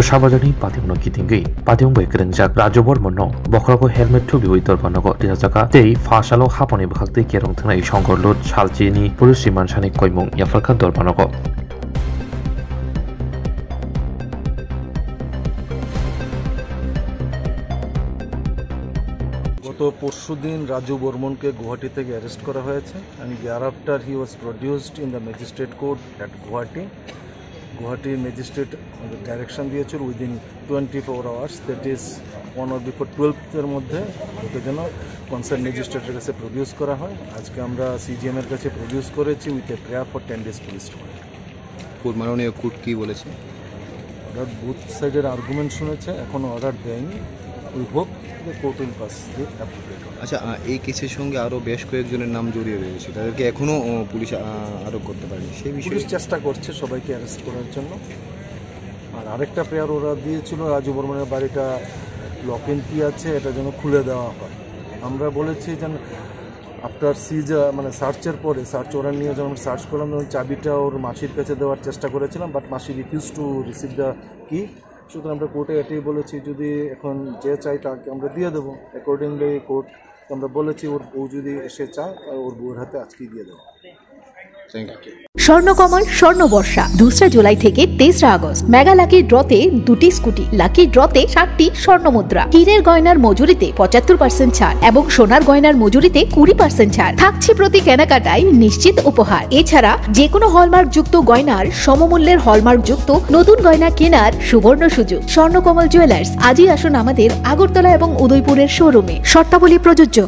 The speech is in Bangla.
உஷாவதனி பதிமூணு கிதிங்கி பதிமூம்பு கிரங்ஜாக் ராஜபோர் மன்னோ বখরাকো হেলমেট থুবি ওই তরবানগ তিরা জাকা তেই ফাশালো হাপনি বখাকতে কেরং থানা এই সংগরলো ছালচিনি পুরুষ সীমান সানি কইমুং। ইয়াফালকা দরবানগ গত পরশু দিন রাজু বর্মনকে গুয়াহাটি থেকে অ্যারেস্ট করা হয়েছে। And thereafter he was produced in the magistrate court at Guwahati গুয়াহাটির ম্যাজিস্ট্রেট ডাইরেকশন দিয়েছিল within twenty four hours that is one or before টুয়েলভের মধ্যে ওকে যেন কনসার্ন ম্যাজিস্ট্রেটের কাছে প্রডিউস করা হয়। আজকে আমরা সিজিএমের কাছে প্রডিউস করেছি with a prayer for ten days police মাননীয় কোর্ট কী বলেছে? অর্ডার বুথ সাইডের আর্গুমেন্ট শুনেছে এখনও অর্ডার দেয়নি। দ্য কোর্ট পাস আচ্ছা এই কেসের সঙ্গে আরও বেশ কয়েকজনের নাম জড়িয়ে রয়েছে। তাদেরকে এখনও পুলিশ আটক করতে পারেনি। সেই বিষয়ে চেষ্টা করছে সবাইকে অ্যারেস্ট করার জন্য। আর আরেকটা প্রেয়ার ওরা দিয়েছিল রাজু বর্মনের বাড়িটা লক ইন কি আছে এটা যেন খুলে দেওয়া হয়। আমরা বলেছি যেন আফটার সিজ মানে সার্চের পরে সার্চ ওরা নিয়ে যখন সার্চ করলাম তখন চাবিটা ওর মাসির কাছে দেওয়ার চেষ্টা করেছিলাম বাট মাসি রিফিউজ টু রিসিভ দ্য কি সুতরাং আমরা কোর্টে এটাই বলেছি, যদি এখন যে চাই তাকে আমরা দিয়ে দেবো। অ্যাকর্ডিংলি কোর্ট আমরা বলেছি, ওর বউ যদি এসে চায়, ওর বউয়ের হাতে আজকেই দিয়ে দেবো। থ্যাংক ইউ স্বর্ণকমল, স্বর্ণবর্ষা দোসরা জুলাই থেকে তেসরা আগস্ট। মেগা লাকি ড্রতে দুটি স্কুটি, লাকি ড্রতে ষাটটি স্বর্ণ মুদ্রা হীরের গয়নার মজুরিতে পঁচাত্তর পার্সেন্ট ছাড় এবং সোনার গয়নার মজুরিতে কুড়ি পার্সেন্ট ছাড়। থাকছে প্রতি কেনাকাটায় নিশ্চিত উপহার। এছাড়া যে কোনো হলমার্ক যুক্ত গয়নার সমমূল্যের হলমার্ক যুক্ত নতুন গয়না কেনার সুবর্ণ সুযোগ। স্বর্ণকমল জুয়েলার্স, আজই আসুন আমাদের আগরতলা এবং উদয়পুরের শোরুমে। শর্তাবলী প্রযোজ্য।